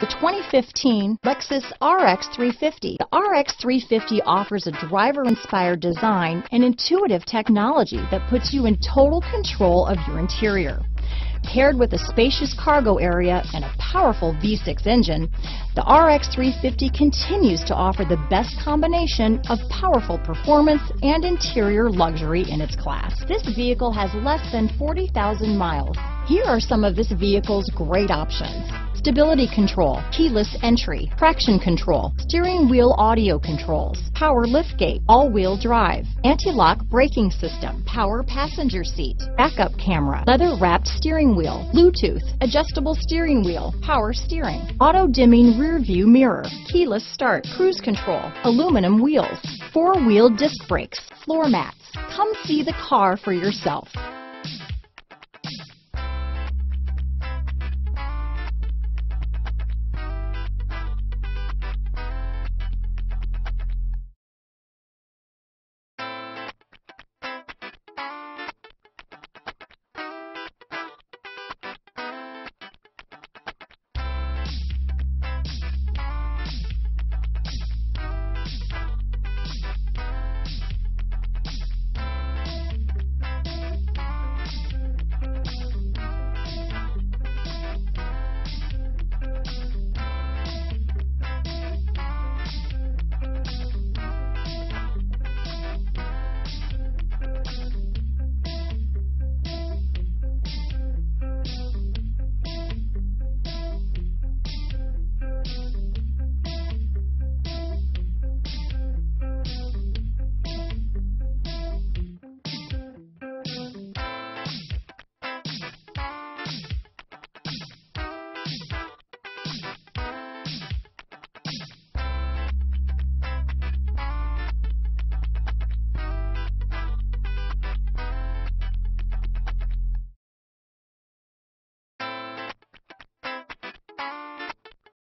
The 2015 Lexus RX 350. The RX 350 offers a driver-inspired design and intuitive technology that puts you in total control of your interior. Paired with a spacious cargo area and a powerful V6 engine, the RX 350 continues to offer the best combination of powerful performance and interior luxury in its class. This vehicle has less than 40,000 miles. Here are some of this vehicle's great options stability control, keyless entry, traction control, steering wheel audio controls, power liftgate, all-wheel drive, anti-lock braking system, power passenger seat, backup camera, leather-wrapped steering wheel, Bluetooth, adjustable steering wheel, power steering, auto-dimming rear view mirror, keyless start, cruise control, aluminum wheels, four-wheel disc brakes, floor mats. Come see the car for yourself.